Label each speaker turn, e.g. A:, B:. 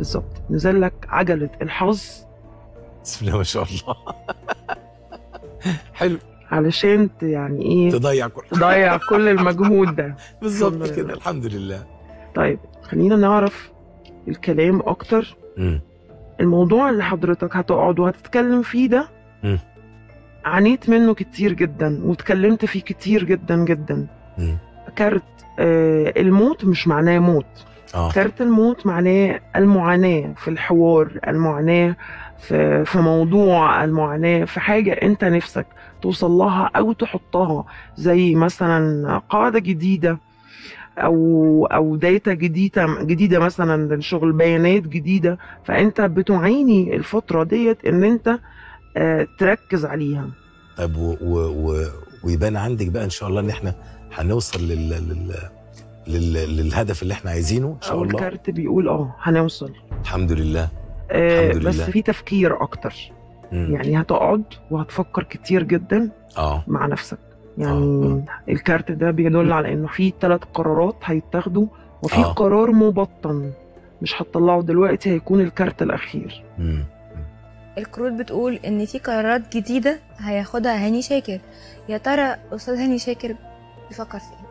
A: بالظبط. نزل لك عجلة الحظ.
B: بسم الله ما شاء الله. حلو.
A: علشان يعني إيه؟
B: تضيع كل
A: تضيع كل المجهود ده.
B: بالظبط
A: الحمد
B: كده. الحمد لله.
A: طيب خلينا نعرف الكلام أكتر.
B: مم.
A: الموضوع اللي حضرتك هتقعد وهتتكلم فيه ده
B: مم.
A: عانيت منه كتير جدا واتكلمت فيه كتير جدا جدا.
B: مم.
A: كارت آه الموت مش معناه موت.
B: آه.
A: كارت الموت معناه المعاناة في الحوار المعاناة في, في موضوع المعاناة في حاجة أنت نفسك توصل لها أو تحطها زي مثلا قاعدة جديدة أو أو داتا جديدة جديدة مثلا لشغل بيانات جديدة. فأنت بتعاني الفترة ديت إن أنت آه، تركز عليها.
B: طيب و... و... و... ويبان عندك بقى إن شاء الله إن إحنا هنوصل لل... لل... لل... للهدف اللي إحنا عايزينه إن شاء الله.
A: الكارت بيقول آه هنوصل.
B: الحمد لله.
A: آه،
B: الحمد
A: بس
B: لله.
A: في تفكير أكتر.
B: مم.
A: يعني هتقعد وهتفكر كتير جدا
B: آه.
A: مع نفسك.
B: آه،
A: يعني الكارت ده بيدل على إنه في ثلاث قرارات هيتاخدوا وفي
B: آه.
A: قرار مبطن. مش هتطلعه دلوقتي هيكون الكارت الأخير.
B: مم.
C: الكروت بتقول إن في قرارات جديدة هياخدها هاني شاكر. يا ترى أستاذ هاني شاكر بيفكر في إيه؟